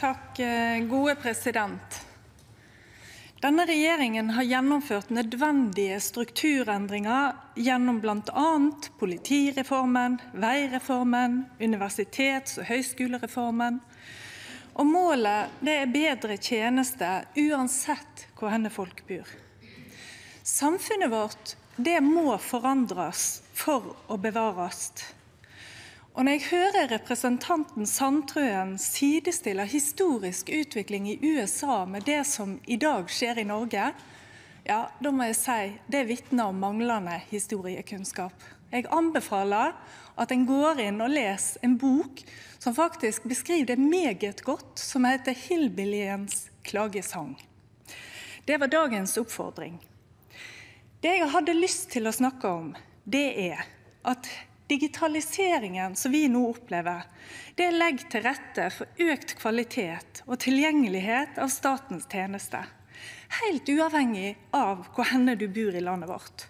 Takk, eh, gode president. Denne regjeringen har gjennomført nødvendige strukturendringer gjennom bl.a. politireformen, veireformen, universitets- og høyskolereformen. Og målet er bedre tjenester uansett hvor henne folk bor. Samfunnet vårt må forandres for å bevares. Og når jeg hører representanten Sandtrøen sidestille historisk utvikling i USA med det som i dag skjer i Norge, ja, da må jeg si det vitner om manglende historiekunnskap. Jeg anbefaler at en går inn og leser en bok som faktisk beskriver det meget godt, som heter 'Hillbillyens klagesang'. Det var dagens oppfordring. Det jeg hadde lyst til å snakke om, det er at digitaliseringen som vi nå opplever, det legger til rette for økt kvalitet og tilgjengelighet av statens tjenester, helt uavhengig av hvor henne du bor i landet vårt.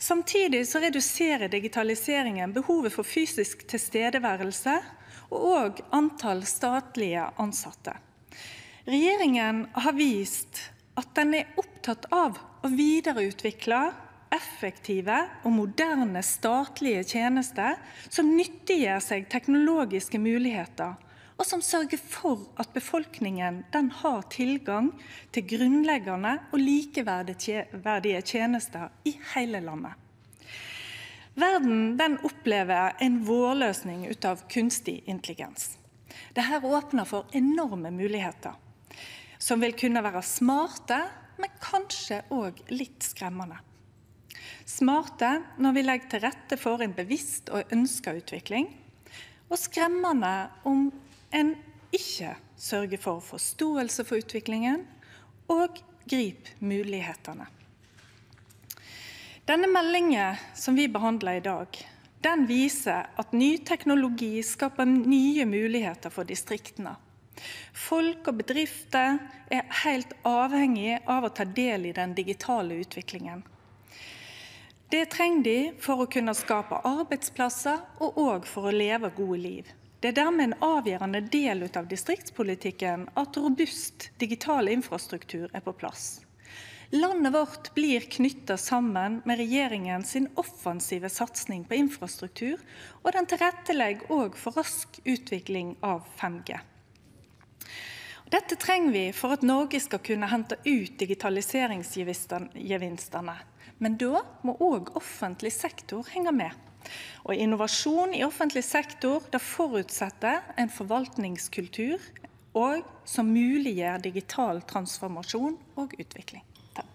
Samtidig så reduserer digitaliseringen behovet for fysisk tilstedeværelse og antall statlige ansatte. Regjeringen har vist at den er opptatt av å videreutvikle effektive og moderne statlige tjenester som nyttiggjør seg teknologiske muligheter, og som sørger for at befolkningen har tilgang til grunnleggende og likeverdige tjenester i hele landet. Verden den opplever en vårløsning ut av kunstig intelligens. Dette åpner for enorme muligheter, som vil kunne være smarte, men kanskje òg litt skremmende. Smarte når vi legger til rette for en bevisst og ønska utvikling, og skremmende om en ikke sørger for forståelse for utviklingen og griper mulighetene. Denne meldingen som vi behandler i dag, den viser at ny teknologi skaper nye muligheter for distriktene. Folk og bedrifter er helt avhengige av å ta del i den digitale utviklingen. Det trenger de for å kunne skape arbeidsplasser og òg for å leve gode liv. Det er dermed en avgjørende del av distriktspolitikken at robust digital infrastruktur er på plass. Landet vårt blir knyttet sammen med regjeringen sin offensive satsing på infrastruktur, og den tilrettelegger òg for rask utvikling av 5G. Dette trenger vi for at Norge skal kunne hente ut digitaliseringsgevinstene. Men da må òg offentlig sektor henge med. Og innovasjon i offentlig sektor forutsetter en forvaltningskultur og som muliggjør digital transformasjon og utvikling.